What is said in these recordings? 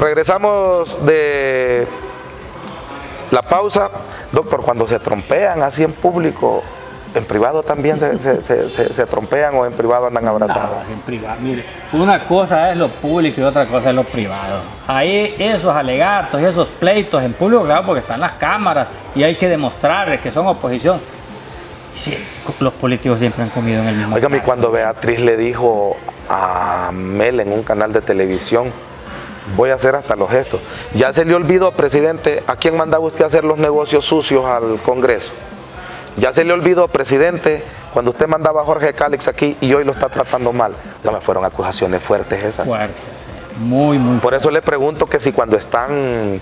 regresamos de la pausa. Doctor, cuando se trompean así en público, ¿En privado también se, trompean o en privado andan abrazados? en privado. Mire, una cosa es lo público y otra cosa es lo privado. Ahí esos alegatos y esos pleitos en público, claro, porque están las cámaras y hay que demostrarles que son oposición. Sí, los políticos siempre han comido en el mismo. Oiga, cuando Beatriz le dijo a Mel en un canal de televisión, voy a hacer hasta los gestos. Ya se le olvidó, presidente, ¿a quién mandaba usted a hacer los negocios sucios al Congreso? Ya se le olvidó, presidente, cuando usted mandaba a Jorge Cálix aquí y hoy lo está tratando mal. Ya me fueron acusaciones fuertes esas. Fuertes, muy, muy Por eso le pregunto que si cuando están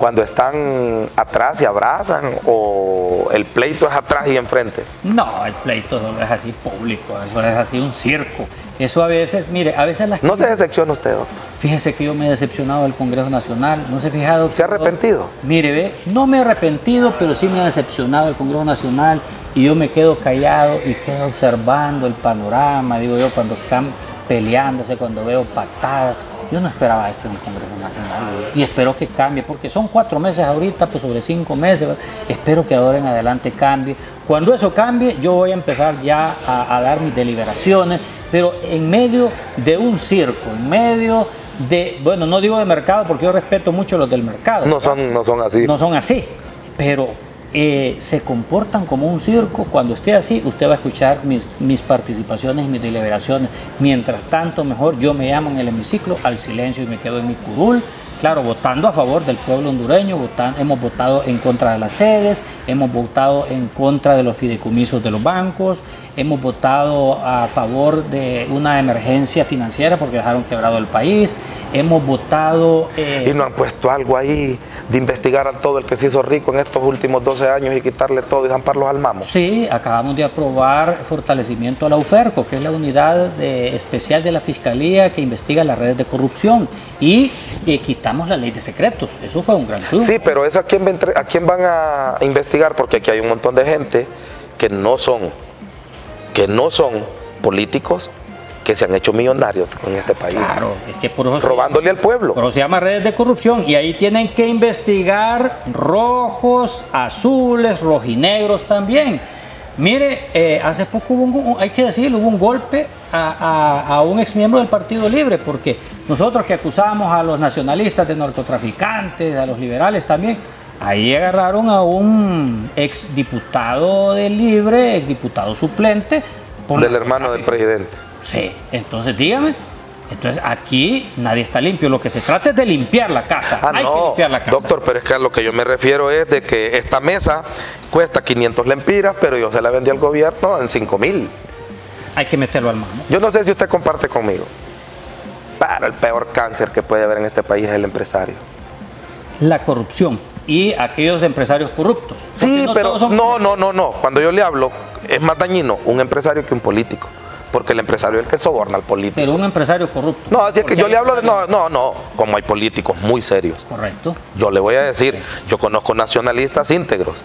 cuando están atrás y abrazan o el pleito es atrás y enfrente? No, el pleito no es así público, eso es así un circo. Eso a veces, mire, a veces las... ¿No se decepciona usted, doctor? Fíjese que yo me he decepcionado del Congreso Nacional, ¿no se ha fijado? ¿Se ha arrepentido? Mire, ve, no me he arrepentido, pero sí me ha decepcionado el Congreso Nacional y yo me quedo callado y quedo observando el panorama, digo yo, cuando están peleándose, cuando veo patadas yo no esperaba esto en el Congreso Nacional y espero que cambie, porque son cuatro meses ahorita, pues sobre cinco meses. Espero que ahora en adelante cambie. Cuando eso cambie, yo voy a empezar ya a, dar mis deliberaciones, pero en medio de un circo, en medio de, bueno, no digo de mercado, porque yo respeto mucho los del mercado. No son, no son así. No son así, pero eh, se comportan como un circo, cuando esté así, usted va a escuchar mis, mis participaciones y mis deliberaciones. Mientras tanto, mejor yo me llamo en el hemiciclo al silencio y me quedo en mi curul claro, votando a favor del pueblo hondureño, hemos votado en contra de las sedes, hemos votado en contra de los fideicomisos de los bancos, hemos votado a favor de una emergencia financiera porque dejaron quebrado el país, hemos votado... Eh, y no han puesto algo ahí de investigar a todo el que se hizo rico en estos últimos 12 años y quitarle todo y zamparlos al mamo. Sí, acabamos de aprobar fortalecimiento a la UFERCO, que es la unidad especial de la Fiscalía que investiga las redes de corrupción y quitar la ley de secretos. Eso fue un gran triunfo. Sí, pero eso a quién, a quién van a investigar, porque aquí hay un montón de gente que no son, que no son políticos que se han hecho millonarios en este país. Claro, es que por eso robándole al pueblo. Pero se llama redes de corrupción y ahí tienen que investigar rojos, azules, rojinegros también. Mire, eh, hace poco hubo un, hay que decirlo, hubo un golpe a, a, un ex miembro del Partido Libre, porque nosotros que acusábamos a los nacionalistas de narcotraficantes, a los liberales también, ahí agarraron a un ex diputado del Libre, ex diputado suplente. Del hermano del presidente. Sí, entonces dígame, entonces aquí nadie está limpio. Lo que se trata es de limpiar la casa. Ah, Hay que limpiar la casa. Doctor, pero es que a lo que yo me refiero es de que esta mesa cuesta 500 lempiras, pero yo se la vendí al gobierno en 5 mil. Hay que meterlo al mano. Yo no sé si usted comparte conmigo. Pero el peor cáncer que puede haber en este país es el empresario. La corrupción y aquellos empresarios corruptos. Sí, pero no, no, no, no. Cuando yo le hablo, es más dañino un empresario que un político porque el empresario es el que soborna al político. Pero un empresario corrupto. No, así es que yo le hablo de. No, no, no. Como hay políticos muy serios. Correcto. Yo le voy a decir, yo conozco nacionalistas íntegros,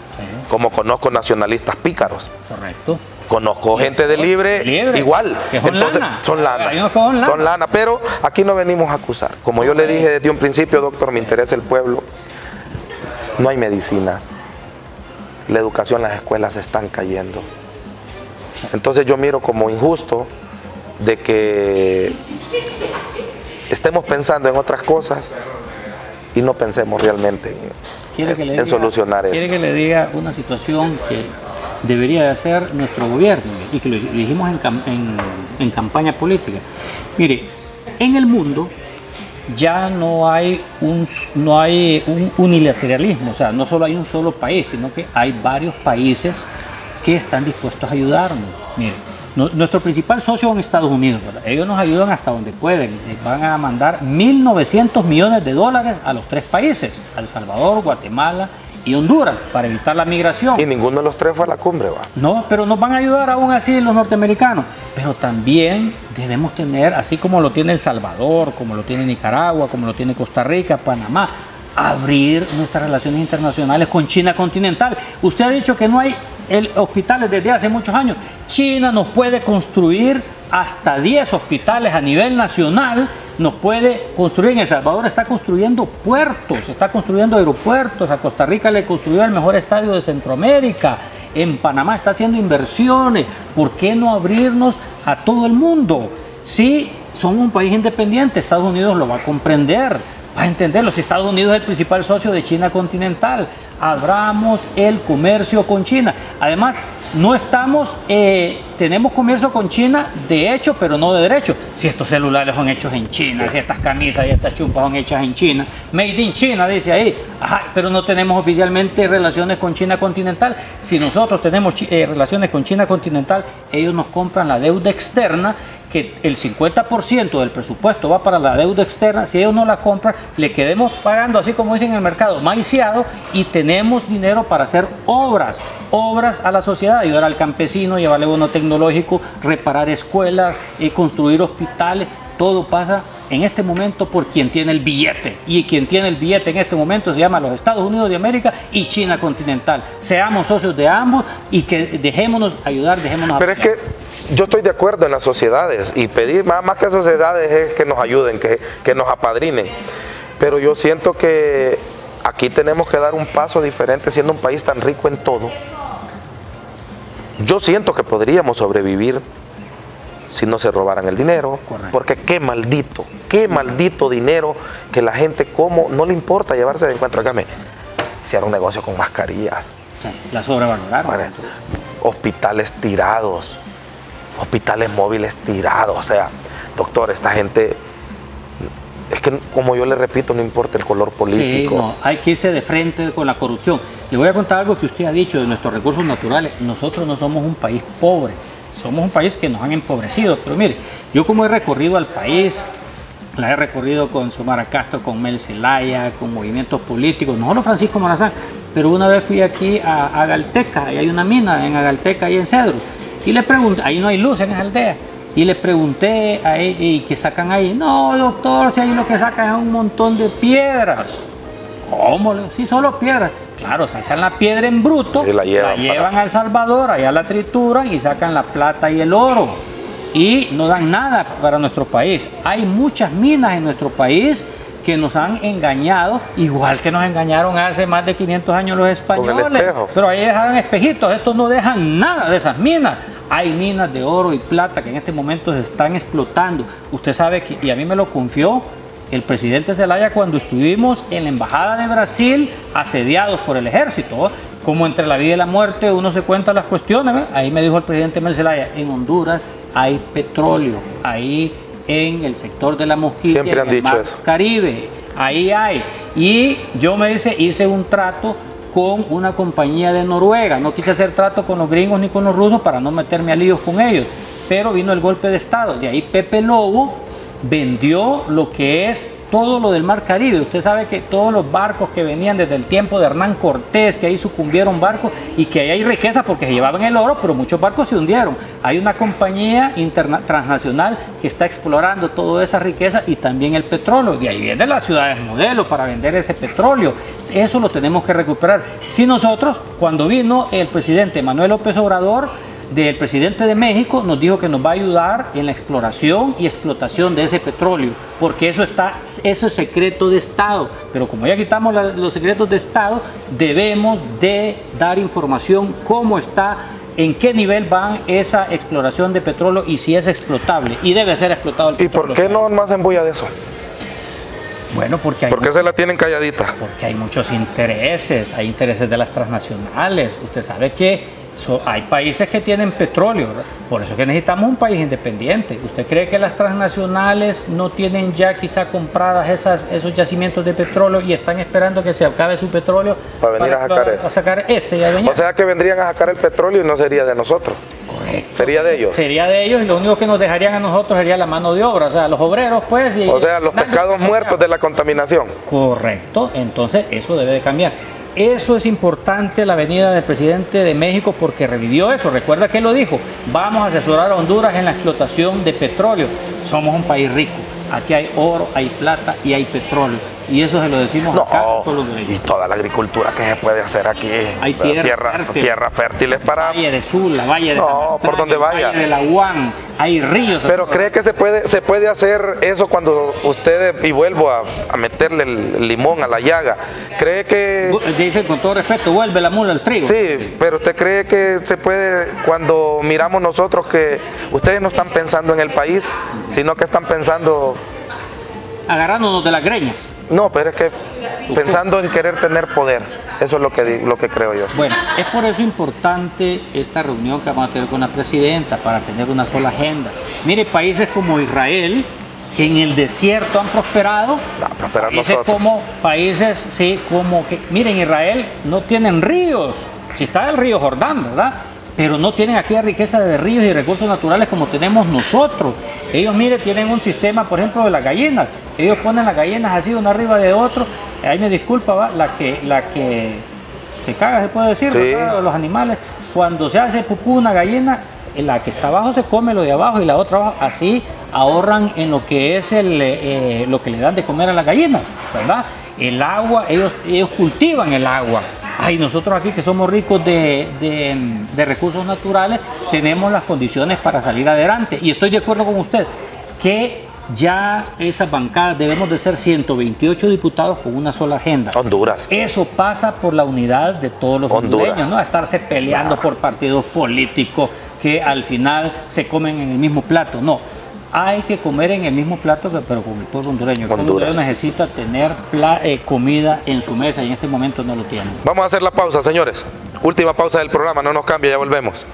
como conozco nacionalistas pícaros. Correcto. Conozco gente de libre, igual. son lana. Son lana. Son lana, pero aquí no venimos a acusar. Como yo le dije desde un principio, doctor, me interesa el pueblo. No hay medicinas. La educación, las escuelas están cayendo entonces yo miro como injusto de que estemos pensando en otras cosas y no pensemos realmente en, solucionar eso. Quiere que le diga una situación que debería de hacer nuestro gobierno y que lo dijimos en, campaña política. Mire, en el mundo ya no hay un no hay un unilateralismo, o sea, no solo hay un solo país, sino que hay varios países que están dispuestos a ayudarnos. Miren, nuestro principal socio en Estados Unidos, ellos nos ayudan hasta donde pueden. Van a mandar 1.900 millones de dólares a los tres países, El Salvador, Guatemala y Honduras, para evitar la migración. Y ninguno de los tres fue a la cumbre, va. No, pero nos van a ayudar aún así los norteamericanos. Pero también debemos tener, así como lo tiene El Salvador, como lo tiene Nicaragua, como lo tiene Costa Rica, Panamá, abrir nuestras relaciones internacionales con China continental. Usted ha dicho que no hay el, hospitales desde hace muchos años. China nos puede construir hasta 10 hospitales a nivel nacional, nos puede construir. En El Salvador está construyendo puertos, está construyendo aeropuertos. A Costa Rica le construyó el mejor estadio de Centroamérica. En Panamá está haciendo inversiones. ¿Por qué no abrirnos a todo el mundo? Si somos un país independiente, Estados Unidos lo va a comprender va a entender, los Estados Unidos es el principal socio de China continental. Abramos el comercio con China. Además, no estamos, eh, tenemos comercio con China de hecho, pero no de derecho. Si estos celulares son hechos en China, si estas camisas y estas chupas son hechas en China, made in China, dice ahí, pero no tenemos oficialmente relaciones con China continental. Si nosotros tenemos eh, relaciones con China continental, ellos nos compran la deuda externa que el 50% del presupuesto va para la deuda externa, si ellos no la compran, le quedemos pagando, así como dicen en el mercado, maiciado y tenemos dinero para hacer obras, obras a la sociedad, ayudar al campesino, llevarle bono tecnológico, reparar escuelas, eh, construir hospitales, todo pasa en este momento por quien tiene el billete. Y quien tiene el billete en este momento se llama los Estados Unidos de América y China continental. Seamos socios de ambos y que dejémonos ayudar, dejémonos Pero es que yo estoy de acuerdo en las sociedades y pedir más, más que sociedades es que nos ayuden, que, que nos apadrinen. Pero yo siento que aquí tenemos que dar un paso diferente siendo un país tan rico en todo. Yo siento que podríamos sobrevivir si no se robaran el dinero, porque qué maldito, qué maldito dinero que la gente como no le importa llevarse de encuentro acá me hicieron un negocio con mascarillas. La sobrevaloraron. hospitales tirados, hospitales móviles tirados. O sea, doctor, esta gente, es que como yo le repito, no importa el color político. Sí, no, hay que irse de frente con la corrupción. Le voy a contar algo que usted ha dicho de nuestros recursos naturales. Nosotros no somos un país pobre, somos un país que nos han empobrecido. Pero mire, yo como he recorrido al país, la he recorrido con Somara Castro, con Mel Zelaya, con movimientos políticos, no solo Francisco Morazán, pero una vez fui aquí a Agalteca, y hay una mina en Agalteca y en Cedro y le pregunté, ahí no hay luz en esa aldea. Y le pregunté a él, ¿y qué sacan ahí? No, doctor, si ahí lo que sacan es un montón de piedras. ¿Cómo? Sí, solo piedras. Claro, sacan la piedra en bruto, la llevan, a El Salvador, allá la trituran y sacan la plata y el oro. Y no dan nada para nuestro país. Hay muchas minas en nuestro país que nos han engañado, igual que nos engañaron hace más de 500 años los españoles. Pero ahí dejaron espejitos, estos no dejan nada de esas minas. Hay minas de oro y plata que en este momento se están explotando. Usted sabe que, y a mí me lo confió el presidente Zelaya cuando estuvimos en la Embajada de Brasil asediados por el ejército. Como entre la vida y la muerte uno se cuenta las cuestiones. Ahí me dijo el presidente Zelaya, en Honduras hay petróleo, ahí en el sector de la mosquita, Siempre han dicho eso. Caribe, ahí hay. Y yo me dice, hice un trato con una compañía de Noruega. No quise hacer trato con los gringos ni con los rusos para no meterme a líos con ellos. Pero vino el golpe de Estado. De ahí Pepe Lobo vendió lo que es todo lo del Mar Caribe. Usted sabe que todos los barcos que venían desde el tiempo de Hernán Cortés, que ahí sucumbieron barcos y que ahí hay riqueza porque se llevaban el oro, pero muchos barcos se hundieron. Hay una compañía transnacional que está explorando toda esa riqueza y también el petróleo. De ahí vienen las ciudades modelo para vender ese petróleo. Eso lo tenemos que recuperar. Si nosotros, cuando vino el presidente Manuel López Obrador, del presidente de México nos dijo que nos va a ayudar en la exploración y explotación de ese petróleo, porque eso está, eso es secreto de Estado. Pero como ya quitamos los secretos de Estado, debemos de dar información cómo está, en qué nivel va esa exploración de petróleo y si es explotable. Y debe ser explotado el petróleo. ¿Y por qué no más embulla de eso? Bueno, porque hay ¿Por qué se la tienen calladita? Porque hay muchos intereses, hay intereses de las transnacionales. Usted sabe que hay países que tienen petróleo, por eso que necesitamos un país independiente. ¿Usted cree que las transnacionales no tienen ya quizá compradas esas, esos yacimientos de petróleo y están esperando que se acabe su petróleo para venir a, sacar, este? o sea que vendrían a sacar el petróleo y no sería de nosotros. Correcto. Sería de ellos. Sería de ellos y lo único que nos dejarían a nosotros sería la mano de obra, o sea, los obreros pues. o sea, los pescados muertos de la contaminación. Correcto, entonces eso debe de cambiar. Eso es importante la venida del presidente de México porque revivió eso. Recuerda que él lo dijo, vamos a asesorar a Honduras en la explotación de petróleo. Somos un país rico. Aquí hay oro, hay plata y hay petróleo. Y eso se lo decimos No, acá todos los y toda la agricultura que se puede hacer aquí. Hay tierra tierra, fértil. tierra fértiles para... Valle de Sula, Valle de No, por donde vaya. Valle de la UAN, hay ríos. Pero cree que se puede, se puede hacer eso cuando usted, y vuelvo a, a meterle el limón a la llaga, cree que... Dicen con todo respeto, vuelve la mula al trigo. Sí, pero usted cree que se puede, cuando miramos nosotros que ustedes no están pensando en el país, sino que están pensando, Agarrándonos de las greñas. no, pero es que pensando en querer tener poder, eso es lo que, lo que creo yo. Bueno, es por eso importante esta reunión que vamos a tener con la presidenta para tener una sola agenda. Mire, países como Israel, que en el desierto han prosperado, No, prosperar países nosotros. como países, sí, como que, miren, Israel no tienen ríos, si está el río Jordán, ¿verdad? Pero no tienen aquella riqueza de ríos y recursos naturales como tenemos nosotros. Ellos, mire, tienen un sistema, por ejemplo, de las gallinas. Ellos ponen las gallinas así una arriba de otro. Ahí me disculpa, ¿va? la que, la que se caga, se puede decir, Sí. los animales. Cuando se hace pupú una gallina, la que está abajo se come lo de abajo y la otra abajo. Así ahorran en lo que es el, eh, lo que le dan de comer a las gallinas, ¿verdad? El agua, ellos, ellos cultivan el agua. Ay, nosotros aquí que somos ricos de, de- de recursos naturales, tenemos las condiciones para salir adelante. Y estoy de acuerdo con usted que ya esas bancadas debemos de ser 128 diputados con una sola agenda. Honduras. Eso pasa por la unidad de todos los Honduras. hondureños, no estarse peleando por partidos políticos que al final se comen en el mismo plato. No, hay que comer en el mismo plato, que- pero con el pueblo hondureño. El pueblo hondureño necesita tener eh, comida en su mesa y en este momento no lo tiene. Vamos a hacer la pausa, señores. Última pausa del programa, no nos cambie, ya volvemos.